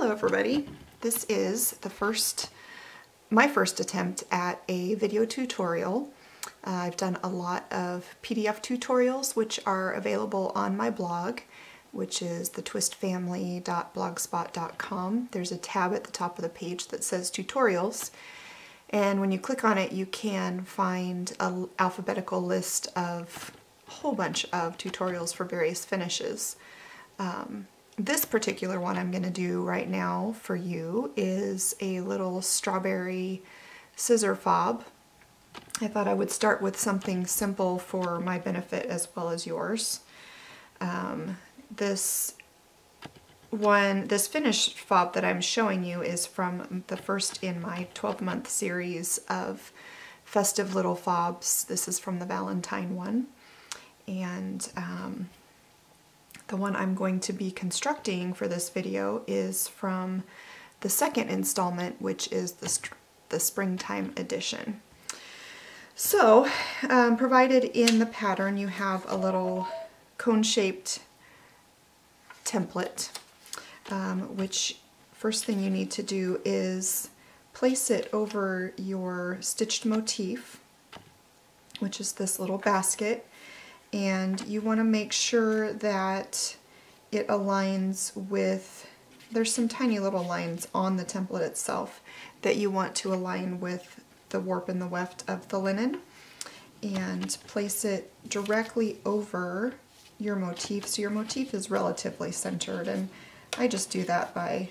Hello everybody. This is the first, my first attempt at a video tutorial. Uh, I've done a lot of PDF tutorials which are available on my blog which is thetwistfamily.blogspot.com. There's a tab at the top of the page that says tutorials and when you click on it you can find an alphabetical list of a whole bunch of tutorials for various finishes. Um, this particular one I'm going to do right now for you is a little strawberry scissor fob. I thought I would start with something simple for my benefit as well as yours. Um, this one, this finished fob that I'm showing you is from the first in my 12 month series of festive little fobs. This is from the Valentine one. And um, the one I'm going to be constructing for this video is from the second installment, which is the, the springtime edition. So, um, provided in the pattern, you have a little cone-shaped template, um, which first thing you need to do is place it over your stitched motif, which is this little basket, and you want to make sure that it aligns with, there's some tiny little lines on the template itself that you want to align with the warp and the weft of the linen and place it directly over your motif. So your motif is relatively centered and I just do that by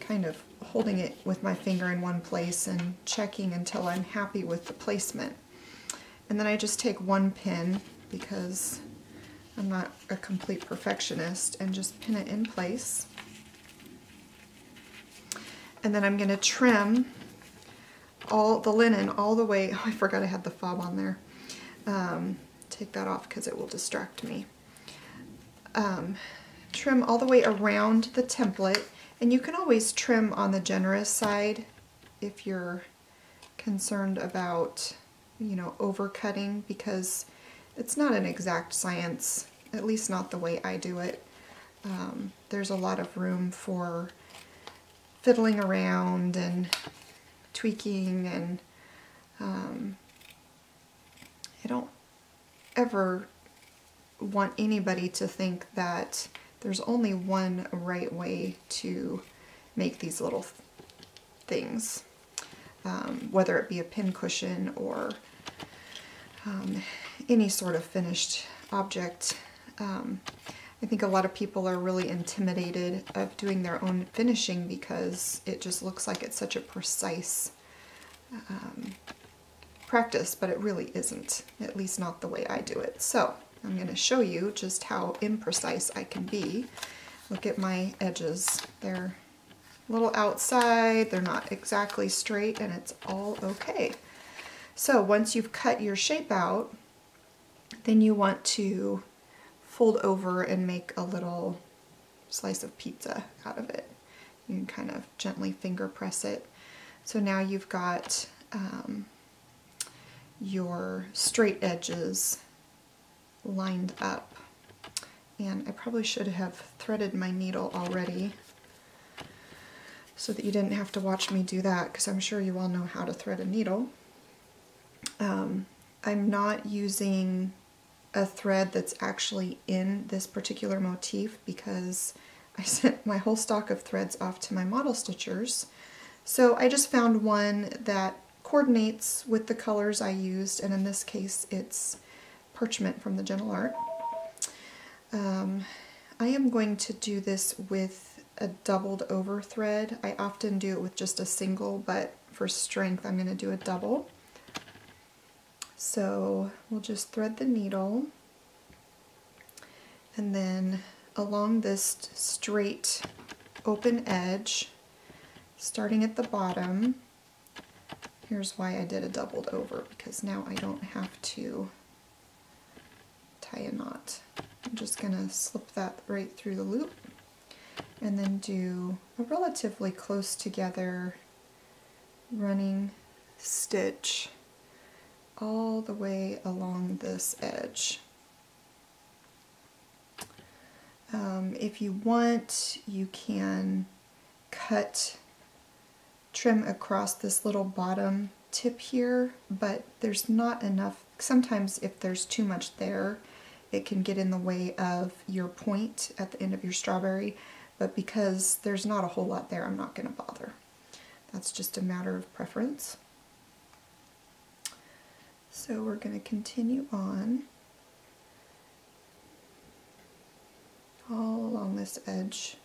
kind of holding it with my finger in one place and checking until I'm happy with the placement. And then I just take one pin because I'm not a complete perfectionist and just pin it in place. And then I'm going to trim all the linen all the way, oh I forgot I had the fob on there. Um, take that off because it will distract me. Um, trim all the way around the template and you can always trim on the generous side if you're concerned about you know overcutting because it's not an exact science, at least not the way I do it. Um, there's a lot of room for fiddling around and tweaking and um, I don't ever want anybody to think that there's only one right way to make these little things, um, whether it be a pin cushion or um, any sort of finished object. Um, I think a lot of people are really intimidated of doing their own finishing because it just looks like it's such a precise um, practice, but it really isn't, at least not the way I do it. So I'm going to show you just how imprecise I can be. Look at my edges. They're a little outside, they're not exactly straight, and it's all okay. So once you've cut your shape out, then you want to fold over and make a little slice of pizza out of it. You can kind of gently finger press it. So now you've got um, your straight edges lined up. And I probably should have threaded my needle already so that you didn't have to watch me do that because I'm sure you all know how to thread a needle. Um, I'm not using a thread that's actually in this particular motif because I sent my whole stock of threads off to my model stitchers. So I just found one that coordinates with the colors I used, and in this case it's Parchment from the Gentle Art. Um, I am going to do this with a doubled over thread. I often do it with just a single, but for strength I'm going to do a double. So we'll just thread the needle and then along this straight open edge, starting at the bottom, here's why I did a doubled over, because now I don't have to tie a knot. I'm just going to slip that right through the loop and then do a relatively close together running stitch all the way along this edge. Um, if you want, you can cut trim across this little bottom tip here, but there's not enough. Sometimes if there's too much there, it can get in the way of your point at the end of your strawberry, but because there's not a whole lot there, I'm not going to bother. That's just a matter of preference. So we're going to continue on all along this edge.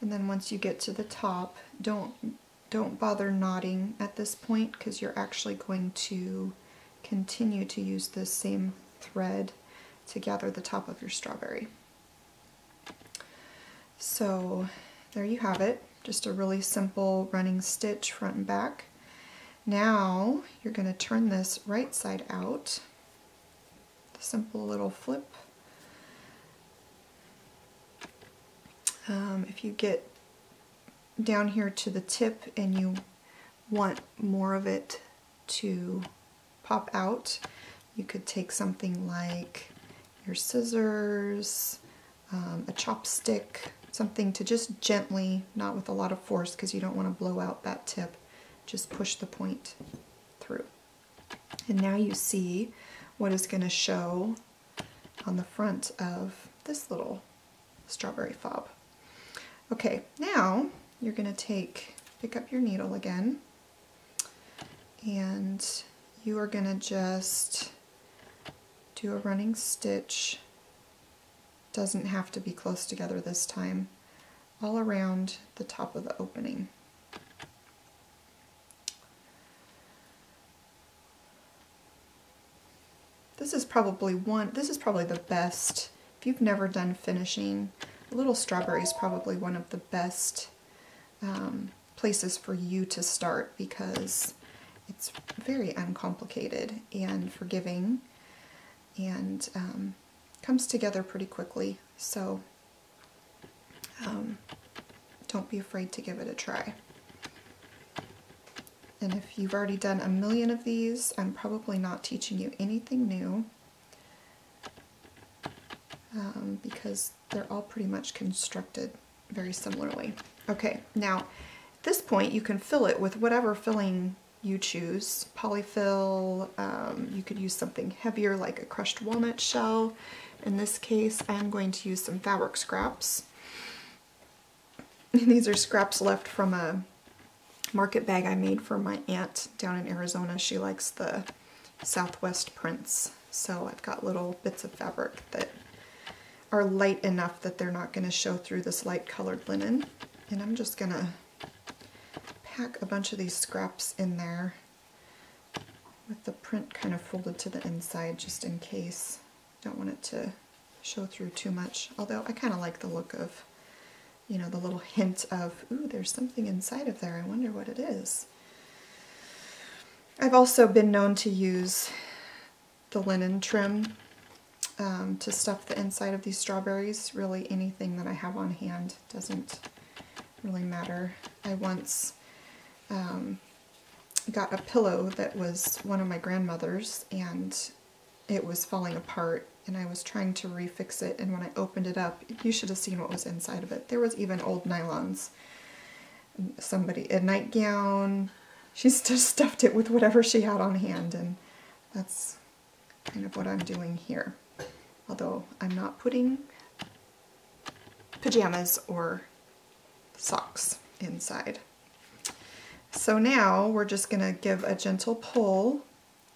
And then once you get to the top, don't don't bother knotting at this point because you're actually going to continue to use this same thread to gather the top of your strawberry. So there you have it, just a really simple running stitch front and back. Now you're going to turn this right side out, simple little flip. Um, if you get down here to the tip and you want more of it to pop out, you could take something like your scissors, um, a chopstick, something to just gently, not with a lot of force because you don't want to blow out that tip, just push the point through. And now you see what is going to show on the front of this little strawberry fob. Okay, now you're going to take, pick up your needle again, and you are going to just do a running stitch. Doesn't have to be close together this time, all around the top of the opening. This is probably one, this is probably the best, if you've never done finishing, a Little Strawberry is probably one of the best um, places for you to start because it's very uncomplicated and forgiving and um, comes together pretty quickly. So um, don't be afraid to give it a try. And if you've already done a million of these, I'm probably not teaching you anything new um, because they're all pretty much constructed very similarly. Okay, now at this point you can fill it with whatever filling you choose. Polyfill, um, you could use something heavier like a crushed walnut shell. In this case, I'm going to use some fabric scraps. These are scraps left from a market bag I made for my aunt down in Arizona. She likes the Southwest prints. So I've got little bits of fabric that are light enough that they're not going to show through this light colored linen. And I'm just going to pack a bunch of these scraps in there with the print kind of folded to the inside just in case. Don't want it to show through too much. Although I kind of like the look of, you know, the little hint of, ooh, there's something inside of there. I wonder what it is. I've also been known to use the linen trim um, to stuff the inside of these strawberries. Really anything that I have on hand doesn't really matter. I once um, got a pillow that was one of my grandmother's and it was falling apart and I was trying to refix it and when I opened it up, you should have seen what was inside of it. There was even old nylons. Somebody, a nightgown. She just stuffed it with whatever she had on hand and that's kind of what I'm doing here although I'm not putting pajamas or socks inside. So now we're just going to give a gentle pull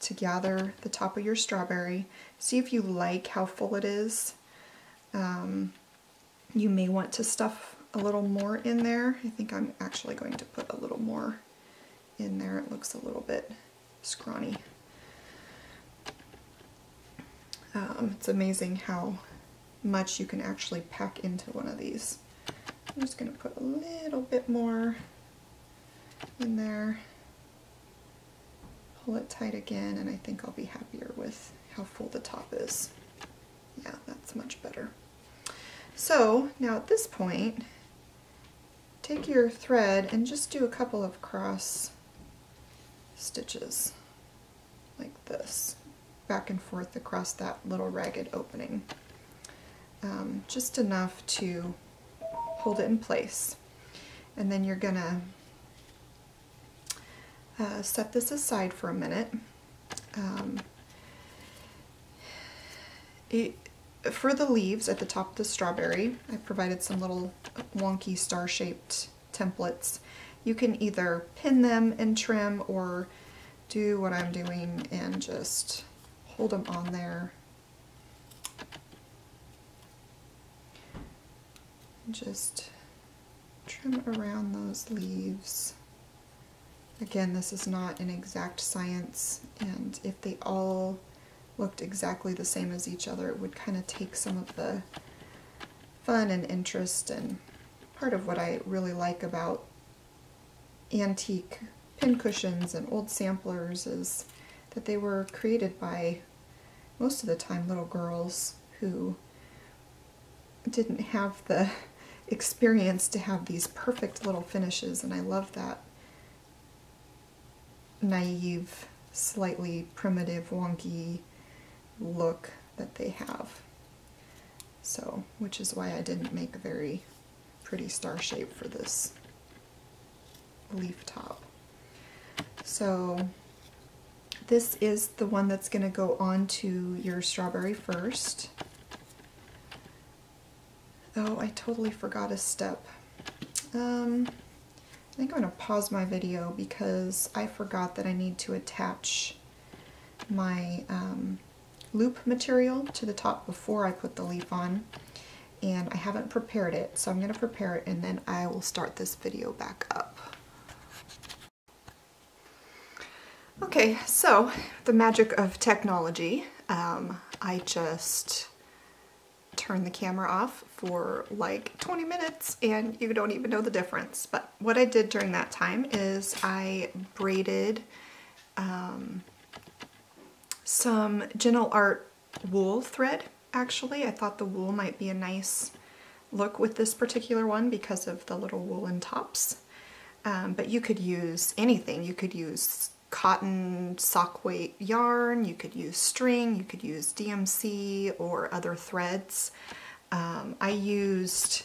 to gather the top of your strawberry. See if you like how full it is. Um, you may want to stuff a little more in there. I think I'm actually going to put a little more in there. It looks a little bit scrawny. Um, it's amazing how much you can actually pack into one of these. I'm just going to put a little bit more in there, pull it tight again, and I think I'll be happier with how full the top is. Yeah, that's much better. So now at this point, take your thread and just do a couple of cross stitches like this, back and forth across that little ragged opening. Um, just enough to hold it in place. And then you're gonna uh, set this aside for a minute. Um, it, for the leaves at the top of the strawberry, I provided some little wonky star-shaped templates. You can either pin them and trim or do what I'm doing and just hold them on there. Just trim around those leaves. Again, this is not an exact science, and if they all looked exactly the same as each other, it would kind of take some of the fun and interest and part of what I really like about antique pincushions and old samplers is that they were created by most of the time little girls who didn't have the experience to have these perfect little finishes and I love that naive, slightly primitive, wonky look that they have. So, which is why I didn't make a very pretty star shape for this leaf top. So this is the one that's going to go on to your strawberry first. Oh, I totally forgot a step. Um, I think I'm going to pause my video because I forgot that I need to attach my um, loop material to the top before I put the leaf on and I haven't prepared it so I'm going to prepare it and then I will start this video back up. Okay, so the magic of technology. Um, I just turn the camera off for like 20 minutes and you don't even know the difference. But what I did during that time is I braided um, some Gentle Art wool thread actually. I thought the wool might be a nice look with this particular one because of the little woolen tops. Um, but you could use anything. You could use cotton sock weight yarn, you could use string, you could use DMC or other threads. Um, I used,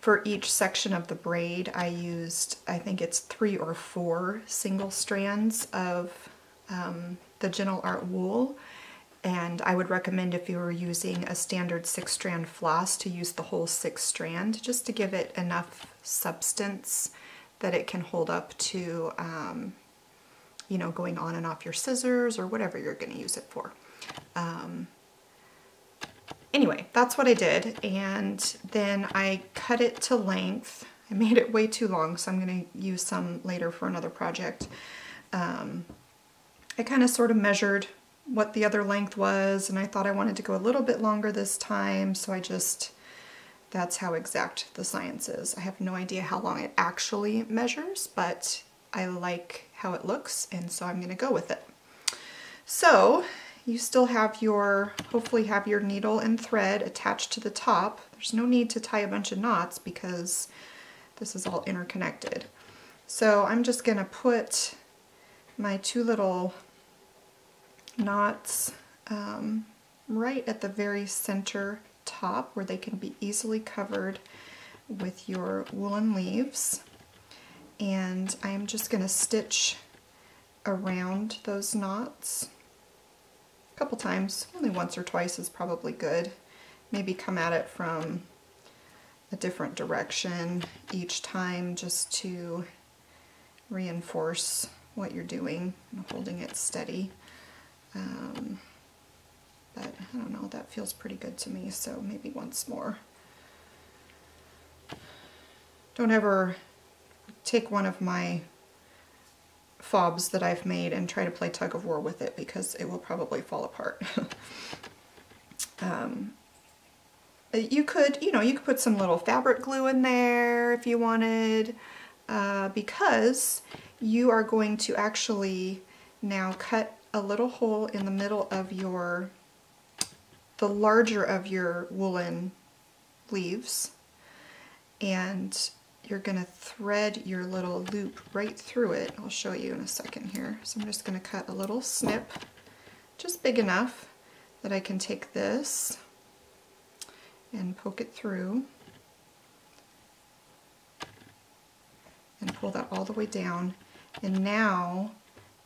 for each section of the braid, I used, I think it's three or four single strands of um, the Gentle Art wool. And I would recommend if you were using a standard six strand floss to use the whole six strand just to give it enough substance that it can hold up to, um, you know, going on and off your scissors or whatever you're going to use it for. Um, anyway, that's what I did. And then I cut it to length. I made it way too long, so I'm going to use some later for another project. Um, I kind of sort of measured what the other length was and I thought I wanted to go a little bit longer this time so I just that's how exact the science is. I have no idea how long it actually measures but I like how it looks and so I'm gonna go with it. So you still have your, hopefully have your needle and thread attached to the top. There's no need to tie a bunch of knots because this is all interconnected. So I'm just gonna put my two little knots um, right at the very center top where they can be easily covered with your woolen leaves. And I'm just going to stitch around those knots a couple times. Only once or twice is probably good. Maybe come at it from a different direction each time just to reinforce what you're doing and holding it steady. Um, but I don't know, that feels pretty good to me, so maybe once more. Don't ever take one of my fobs that I've made and try to play tug of war with it because it will probably fall apart. um, you could, you know, you could put some little fabric glue in there if you wanted, uh, because you are going to actually now cut a little hole in the middle of your, the larger of your woolen leaves. And you're going to thread your little loop right through it. I'll show you in a second here. So I'm just going to cut a little snip, just big enough that I can take this and poke it through and pull that all the way down. And now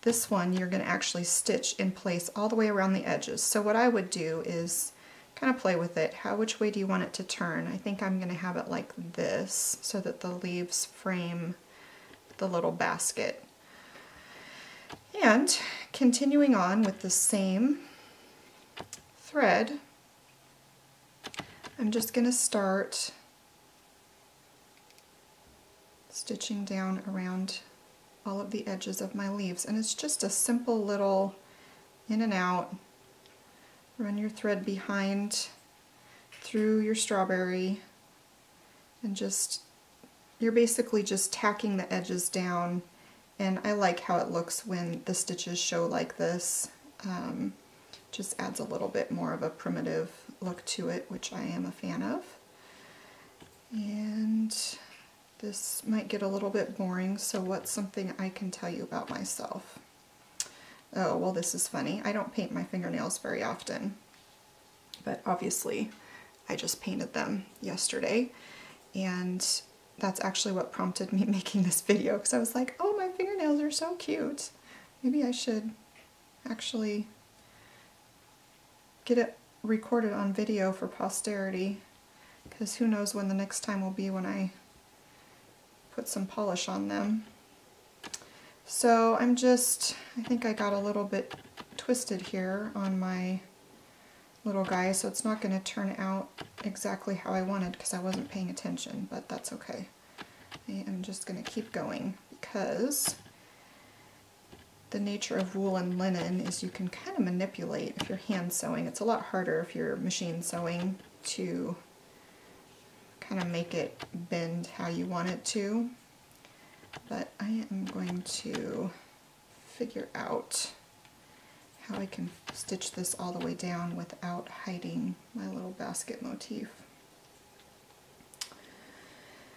this one you're going to actually stitch in place all the way around the edges. So what I would do is kind of play with it. How, which way do you want it to turn? I think I'm going to have it like this so that the leaves frame the little basket. And continuing on with the same thread, I'm just going to start stitching down around all of the edges of my leaves. And it's just a simple little in and out Run your thread behind through your strawberry and just, you're basically just tacking the edges down and I like how it looks when the stitches show like this. Um, just adds a little bit more of a primitive look to it, which I am a fan of. And this might get a little bit boring, so what's something I can tell you about myself? Oh, well this is funny. I don't paint my fingernails very often, but obviously I just painted them yesterday and that's actually what prompted me making this video because I was like, oh, my fingernails are so cute. Maybe I should actually get it recorded on video for posterity because who knows when the next time will be when I put some polish on them. So I'm just, I think I got a little bit twisted here on my little guy, so it's not going to turn out exactly how I wanted because I wasn't paying attention, but that's okay. I am just going to keep going because the nature of wool and linen is you can kind of manipulate if you're hand sewing. It's a lot harder if you're machine sewing to kind of make it bend how you want it to but I am going to figure out how I can stitch this all the way down without hiding my little basket motif.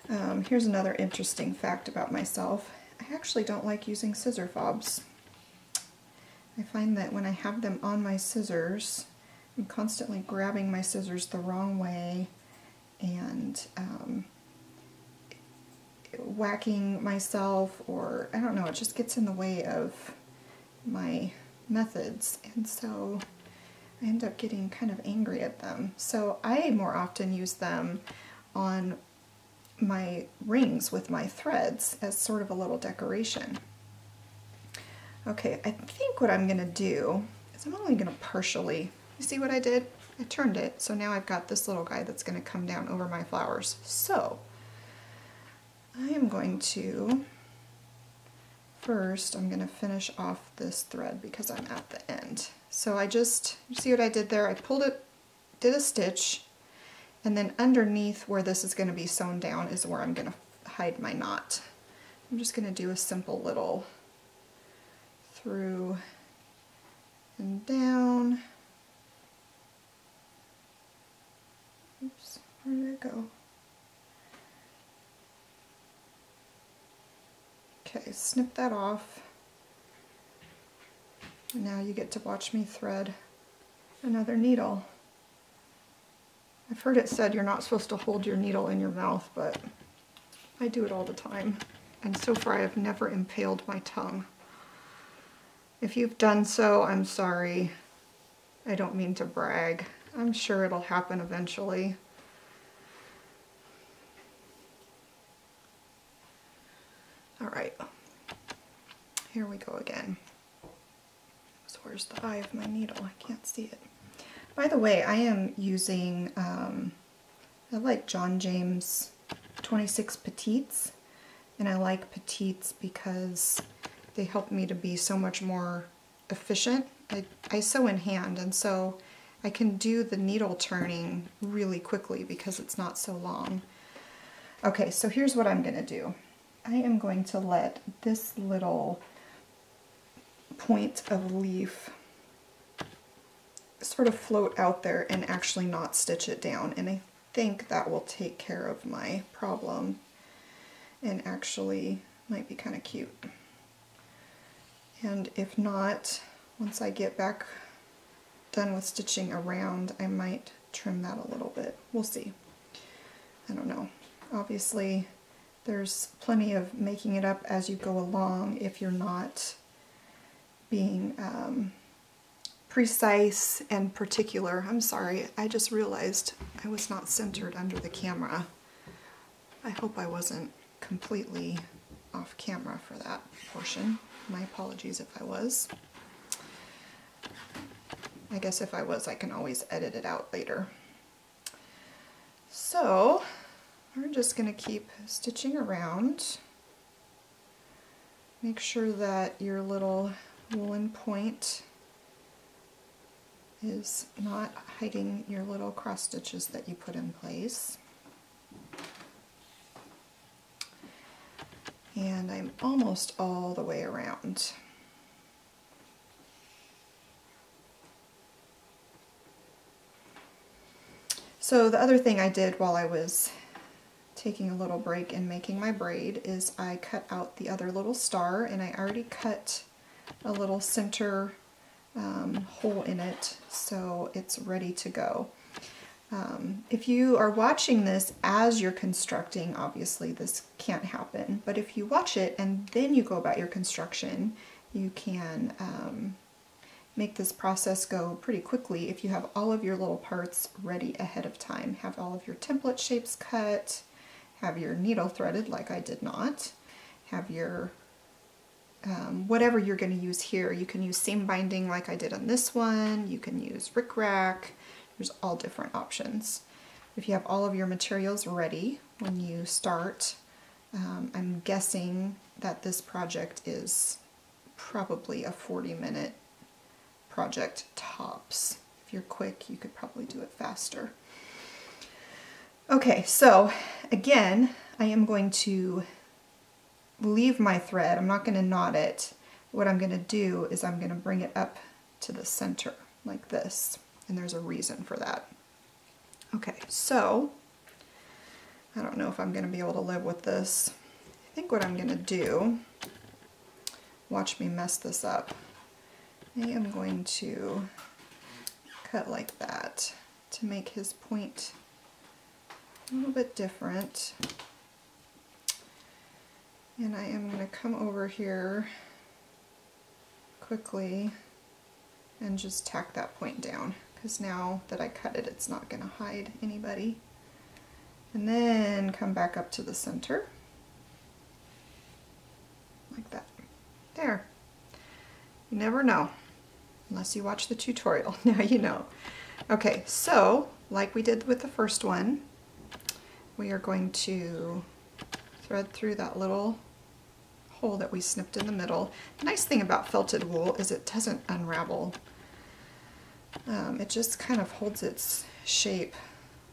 Um, here's another interesting fact about myself. I actually don't like using scissor fobs. I find that when I have them on my scissors, I'm constantly grabbing my scissors the wrong way and um, whacking myself or I don't know, it just gets in the way of my methods and so I end up getting kind of angry at them. So I more often use them on my rings with my threads as sort of a little decoration. Okay, I think what I'm gonna do is I'm only gonna partially, you see what I did? I turned it, so now I've got this little guy that's gonna come down over my flowers. So I am going to, first I'm going to finish off this thread because I'm at the end. So I just, see what I did there? I pulled it, did a stitch, and then underneath where this is going to be sewn down is where I'm going to hide my knot. I'm just going to do a simple little through and down. Oops, where did it go? Okay, snip that off. And now you get to watch me thread another needle. I've heard it said you're not supposed to hold your needle in your mouth, but I do it all the time. And so far I have never impaled my tongue. If you've done so, I'm sorry. I don't mean to brag. I'm sure it'll happen eventually. All right, here we go again. So where's the eye of my needle? I can't see it. By the way, I am using, um, I like John James 26 Petites, and I like Petites because they help me to be so much more efficient. I, I sew in hand, and so I can do the needle turning really quickly because it's not so long. Okay, so here's what I'm going to do. I am going to let this little point of leaf sort of float out there and actually not stitch it down and I think that will take care of my problem. and actually might be kind of cute. And if not, once I get back done with stitching around, I might trim that a little bit. We'll see. I don't know. Obviously, there's plenty of making it up as you go along if you're not being um, precise and particular. I'm sorry, I just realized I was not centered under the camera. I hope I wasn't completely off camera for that portion. My apologies if I was. I guess if I was, I can always edit it out later. So, we're just going to keep stitching around. Make sure that your little woolen point is not hiding your little cross stitches that you put in place. And I'm almost all the way around. So the other thing I did while I was taking a little break and making my braid is I cut out the other little star and I already cut a little center um, hole in it so it's ready to go. Um, if you are watching this as you're constructing, obviously this can't happen, but if you watch it and then you go about your construction, you can um, make this process go pretty quickly if you have all of your little parts ready ahead of time. Have all of your template shapes cut, have your needle threaded like I did not, have your um, whatever you're going to use here. You can use seam binding like I did on this one, you can use rickrack, there's all different options. If you have all of your materials ready when you start, um, I'm guessing that this project is probably a 40 minute project tops. If you're quick, you could probably do it faster. Okay, so again, I am going to leave my thread. I'm not going to knot it. What I'm going to do is I'm going to bring it up to the center like this. And there's a reason for that. Okay, so I don't know if I'm going to be able to live with this. I think what I'm going to do, watch me mess this up. I am going to cut like that to make his point a little bit different. And I am going to come over here quickly and just tack that point down because now that I cut it, it's not going to hide anybody. And then come back up to the center, like that. There. You never know unless you watch the tutorial. Now you know. Okay, so like we did with the first one, we are going to thread through that little hole that we snipped in the middle. The nice thing about felted wool is it doesn't unravel. Um, it just kind of holds its shape,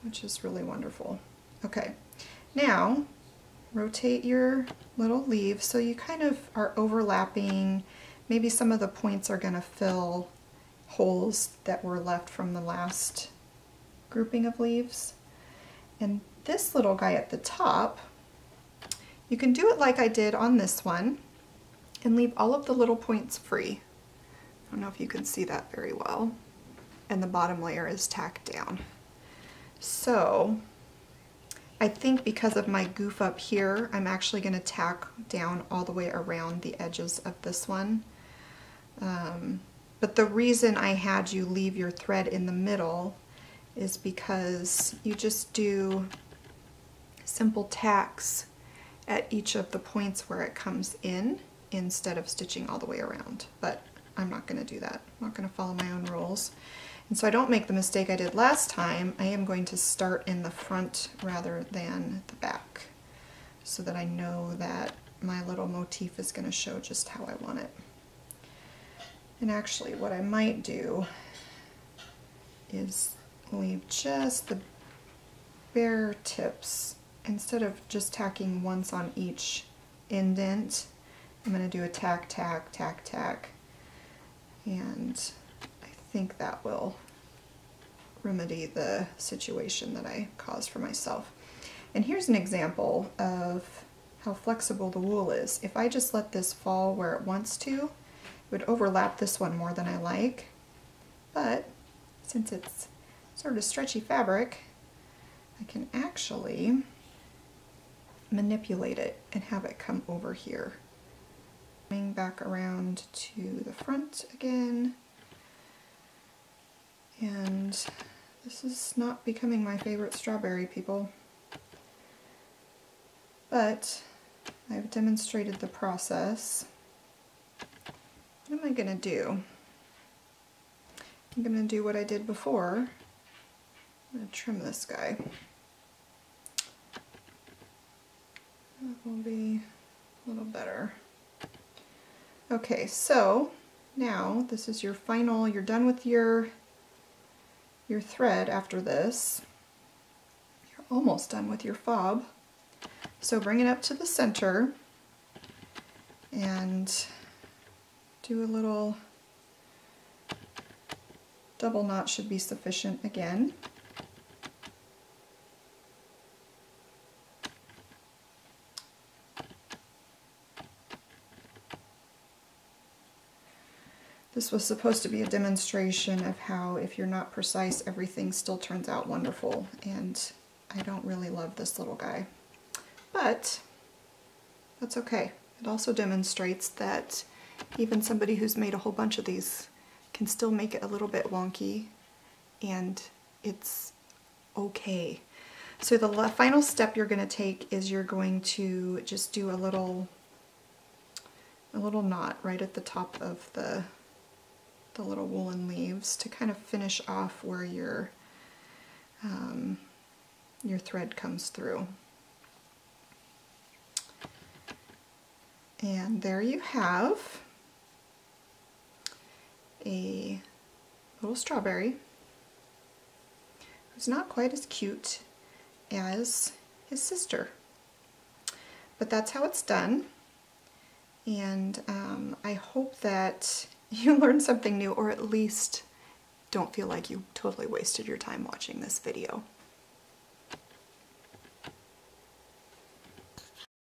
which is really wonderful. Okay, now rotate your little leaves so you kind of are overlapping Maybe some of the points are going to fill holes that were left from the last grouping of leaves. And this little guy at the top, you can do it like I did on this one and leave all of the little points free. I don't know if you can see that very well. And the bottom layer is tacked down. So I think because of my goof up here, I'm actually going to tack down all the way around the edges of this one. Um, but the reason I had you leave your thread in the middle is because you just do simple tacks at each of the points where it comes in instead of stitching all the way around. But I'm not going to do that. I'm not going to follow my own rules. And so I don't make the mistake I did last time. I am going to start in the front rather than the back so that I know that my little motif is going to show just how I want it. And actually what I might do is leave just the bare tips instead of just tacking once on each indent. I'm going to do a tack, tack, tack, tack. And I think that will remedy the situation that I caused for myself. And here's an example of how flexible the wool is. If I just let this fall where it wants to, it would overlap this one more than I like. But since it's sort of stretchy fabric, I can actually manipulate it and have it come over here. Coming back around to the front again. And this is not becoming my favorite strawberry, people. But I've demonstrated the process. What am I going to do? I'm going to do what I did before. I'm going to trim this guy. That will be a little better. Okay, so now this is your final, you're done with your, your thread after this. You're almost done with your fob. So bring it up to the center and do a little double knot should be sufficient again. This was supposed to be a demonstration of how if you're not precise, everything still turns out wonderful. And I don't really love this little guy. But that's okay. It also demonstrates that even somebody who's made a whole bunch of these can still make it a little bit wonky and it's okay. So the final step you're going to take is you're going to just do a little a little knot right at the top of the the little woolen leaves to kind of finish off where your um, your thread comes through. And there you have a little strawberry who's not quite as cute as his sister. But that's how it's done. And um, I hope that you learned something new or at least don't feel like you totally wasted your time watching this video.